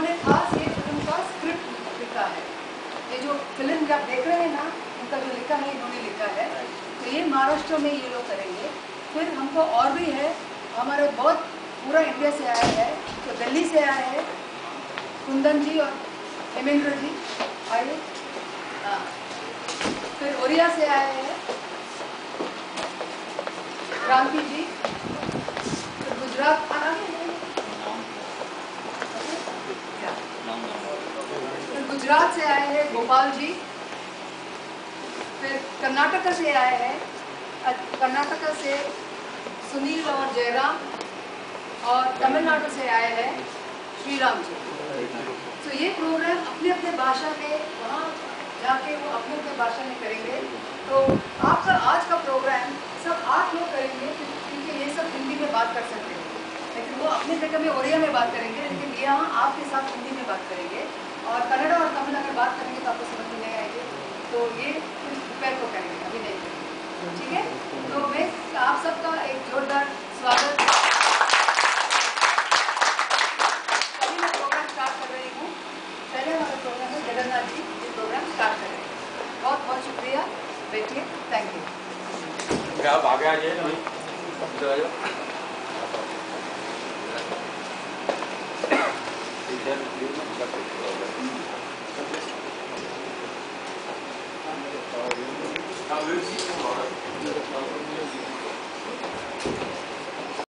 उन्होंने खास ये फ़िल्म का स्क्रिप्ट लिखा है। ये जो फ़िल्म जो आप देख रहे हैं ना, उनका जो लिखा है, इन्होंने लिखा है। तो ये महाराष्ट्र में ये लोग करेंगे। फिर हमको और भी है, हमारे बहुत पूरा इंडिया से आया है तो दिल्ली से आया है, कुंदन जी और हेमेंद्र जी, आइए। हाँ। फिर ओरिया से आए हैं, क्रांति जी। गुजरात से आए हैं गोपाल जी। फिर कर्नाटक से आए हैं कर्नाटक से सुनील और जयराम और तमिलनाडु से आए हैं श्री राम जी। तो ये प्रोग्राम अपने अपने भाषा में, वहाँ जाके वो अपने अपने भाषा में करेंगे। तो आपका आज का प्रोग्राम सब आठ लोग करेंगे, क्योंकि ये सब हिंदी में बात कर सकते हैं। लेकिन वो अपनी जगह में ओडिया में बात करेंगे, लेकिन ये यहाँ आपके साथ हिंदी में बात करेंगे। और कन्नड़ और बात करेंगे तो आपको समझ में नहीं आएगी। तो ये प्रिपेयर को करेंगे, अभी नहीं ठीक है? तो मैं आप सबका एक जोरदार स्वागत। अभी मैं प्रोग्राम स्टार्ट कर रही हूँ। पहले हमारा प्रोग्राम है जगन्नाथ जी प्रोग्राम स्टार्ट करेंगे बहुत बहुत शुक्रिया। बैठिए। Thank you? आप आगे आ जाइए Talvez exista.